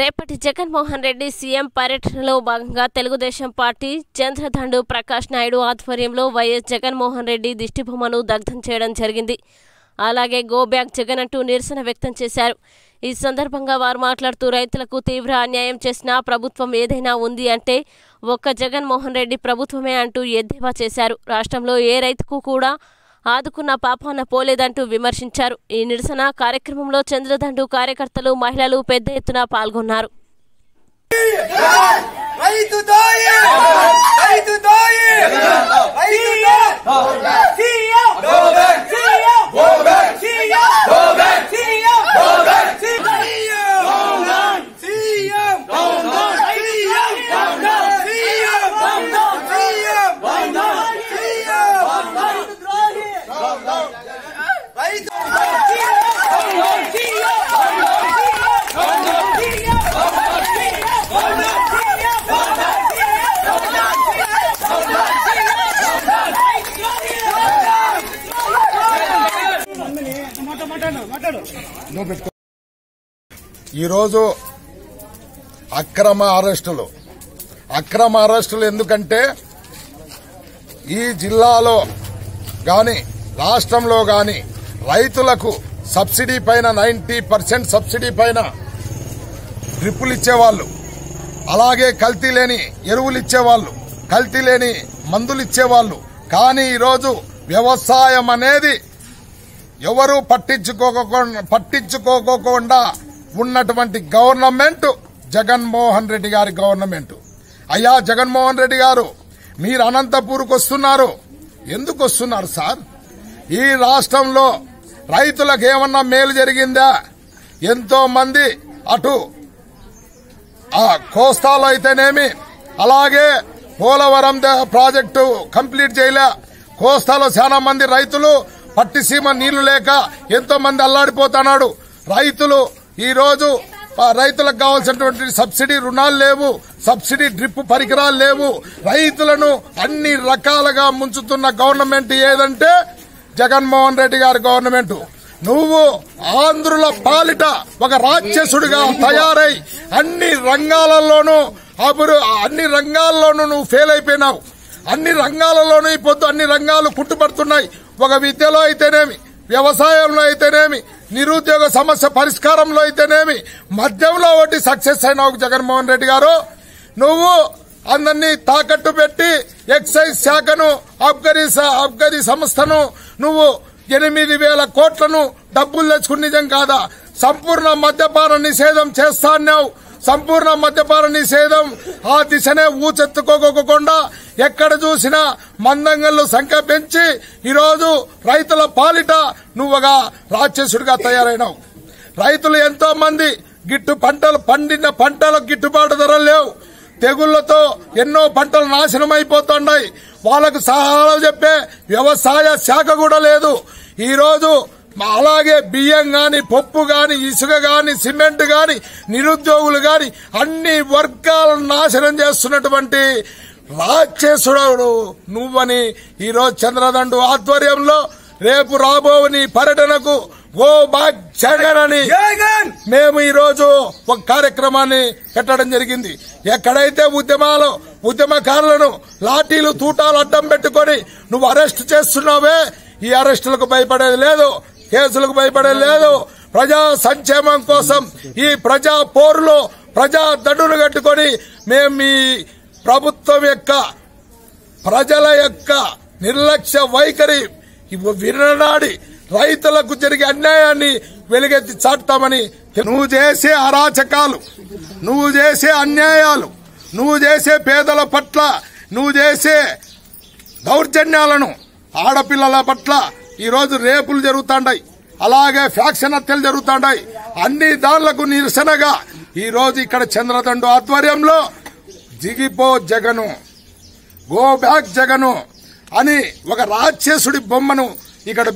రేపటి జగన్మోహన్ రెడ్డి సీఎం పర్యటనలో భాగంగా తెలుగుదేశం పార్టీ చంద్రదండు ప్రకాష్ నాయుడు ఆధ్వర్యంలో వైఎస్ జగన్మోహన్ రెడ్డి దిష్టిబొమ్మను దగ్ధం చేయడం జరిగింది. అలాగే గో బ్యాక్ జగన్ అంటూ నిరసన వ్యక్తం చేశారు. ఈ సందర్భంగా వారు మాట్లాడుతూ రైతులకు తీవ్ర అన్యాయం చేసిన ప్రభుత్వం ఏదైనా ఉంది అంటే ఒక్క జగన్మోహన్ రెడ్డి ప్రభుత్వమే అంటూ ఎద్దేవా చేశారు. రాష్ట్రంలో ఏ రైతుకు కూడా ఆదుకున్న పాపాన పోలేదంటూ విమర్శించారు. ఈ నిరసన కార్యక్రమంలో చంద్రదండు కార్యకర్తలు మహిళలు పెద్ద ఎత్తున పాల్గొన్నారు. రైతు దోయి రైతు దోయి రైతు దోయి CM CM CM CM CM రైతు ఈరోజు అక్రమ అరెస్టులు. అక్రమ అరెస్టులు ఎందుకంటే ఈ జిల్లాలో గాని రాష్ట్రంలో గాని రైతులకు సబ్సిడీ పైన నైన్టీ పర్సెంట్ సబ్సిడీ పైన డ్రిప్పులు ఇచ్చేవాళ్ళు. అలాగే కల్తీ లేని ఎరువులు ఇచ్చేవాళ్ళు. కల్తీ లేని మందులు ఇచ్చేవాళ్ళు. కానీ ఈరోజు వ్యవసాయం అనేది ఎవరు పట్టించుకోకుండా పట్టించుకోకుండా ఉన్నటువంటి గవర్నమెంట్ జగన్మోహన్ రెడ్డి గారి గవర్నమెంట్. అయ్యా జగన్మోహన్ రెడ్డి గారు మీరు అనంతపూర్కి వస్తున్నారు. ఎందుకు వస్తున్నారు సార్? ఈ రాష్ట్రంలో రైతులకు ఏమన్నా మేలు జరిగిందా? ఎంతో మంది అటు ఆ కోస్తాలో అయితేనేమి అలాగే పోలవరం ప్రాజెక్టు కంప్లీట్ చేయలే. కోస్తాలో చాలా మంది రైతులు పట్టిసీమ నీళ్ళు లేక ఎంతో మంది అల్లాడిపోతున్నాడు. రైతులు ఈ రోజు రైతులకు కావాల్సినటువంటి సబ్సిడీ రుణాలు లేవు సబ్సిడీ డ్రిప్ పరికరాలు లేవు. రైతులను అన్ని రకాలుగా ముంచుతున్న గవర్నమెంట్ ఏదంటే జగన్మోహన్ రెడ్డి గారి గవర్నమెంట్. నువ్వు ఆంధ్రుల పాలిట ఒక రాక్షసుడిగా తయారై అన్ని రంగాలలోనూ అభివృ అన్ని రంగాల్లోనూ నువ్వు ఫెయిల్ అయిపోయినావు. అన్ని రంగాలలోనూ ఈ పొద్దు అన్ని రంగాలు కుట్టుపడుతున్నాయి ఒక విద్యలో అయితేనేమి వ్యవసాయంలో అయితేనేమి నిరుద్యోగ సమస్య పరిష్కారంలో అయితేనేమి మద్యంలో ఒకటి సక్సెస్ అయిన ఒక జగన్మోహన్ రెడ్డి గారు నువ్వు అందరినీ తాకట్టు పెట్టి ఎక్సైజ్ శాఖను అబ్గరీ స- అబ్గరీ సంస్థను నువ్వు ఎనిమిది వేల కోట్లను డబ్బులు తెచ్చుకుని నిజం కాదా? సంపూర్ణ మద్యపాన నిషేధం చేస్తా అన్నావు. సంపూర్ణ మద్యపాన నిషేధం. ఆ దిశనే ఊచెత్తుకోకుండా ఎక్కడ చూసినా మందంగళ్ళు సంఖ్య పెంచి ఈరోజు రైతుల పాలిట నువ్వుగా రాక్షసుడిగా తయారైనావు. రైతులు ఎంతో మంది గిట్టు పంటలు పండిన పంటలకు గిట్టుబాటు ధరలు లేవు. తెగుళ్ళతో ఎన్నో పంటలు నాశనం అయిపోతున్నాయి. వాళ్ళకు సహాయాలు చెప్పే వ్యవసాయ శాఖ కూడా లేదు. ఈరోజు అలాగే బియ్యం గాని పప్పు గాని ఇసుక గాని సిమెంట్ గాని నిరుద్యోగులు గాని అన్ని వర్గాలను నాశనం చేస్తున్నటువంటి రాక్షసుడు నువ్వని ఈరోజు చంద్రదండు ఆధ్వర్యంలో రేపు రాబోని పర్యటనకు ఓ బాగ్ జగన్ అని మేము ఈ రోజు ఒక కార్యక్రమాన్ని పెట్టడం జరిగింది. ఎక్కడైతే ఉద్యమాలు ఉద్యమకారులను లాఠీలు తూటాలు అడ్డం పెట్టుకొని నువ్వు అరెస్ట్ చేస్తున్నావే ఈ అరెస్టులకు భయపడేది లేదు. కేసులకు భయపడే లేదు. ప్రజా సంక్షేమం కోసం ఈ ప్రజా పోరులో ప్రజా దడులు కట్టుకొని మేము మీ ప్రభుత్వం యొక్క ప్రజల యొక్క నిర్లక్ష్య వైఖరి విననాడి రైతులకు జరిగే అన్యాయాన్ని వెలుగెత్తి చాటుతామని నువ్వు చేసే అరాచకాలు నువ్వు చేసే అన్యాయాలు నువ్వు చేసే పేదల పట్ల నువ్వు చేసే దౌర్జన్యాలను ఆడపిల్లల పట్ల ఈరోజు రేపులు జరుగుతాండాయి. అలాగే ఫ్యాక్షన్ హత్యలు జరుగుతాండాయి. అన్ని దాళ్ళకు నిరసనగా ఈ రోజు ఇక్కడ చంద్రదండు ఆధ్వర్యంలో దిగిపో జగను గో బ్యాక్ జగను అని ఒక రాక్షసుడి బొమ్మను ఇక్కడ